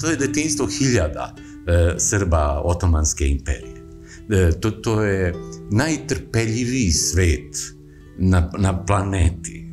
to je detinstvo hiljada e, Srba Otomanske imperije. E, to, to je najtrpeljiviji svet na, na planeti.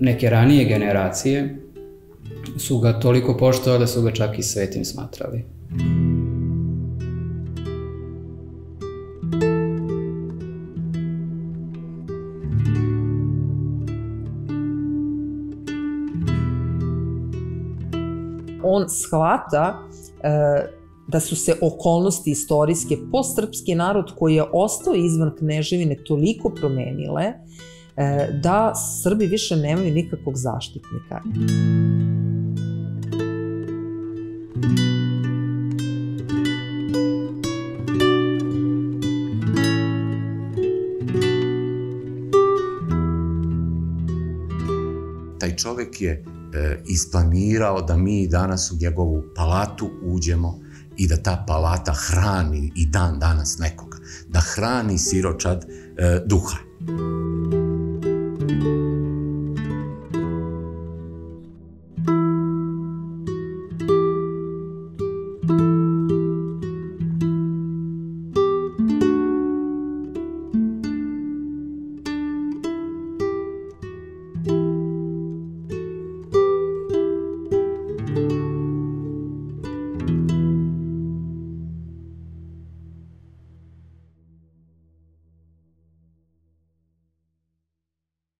Neke ranije generacije su ga toliko poštovali da su ga čak i svetim smatrali. On shvata e, da su se okolnosti istorijske po srpski narod koji je ostao izvan kneževine toliko promenile da Srbi više nemaju nikakvog zaštitnika. Taj čovek je e, isplanirao da mi danas u njegovu palatu uđemo i da ta palata hrani i dan danas nekoga. Da hrani siročad e, duha. Música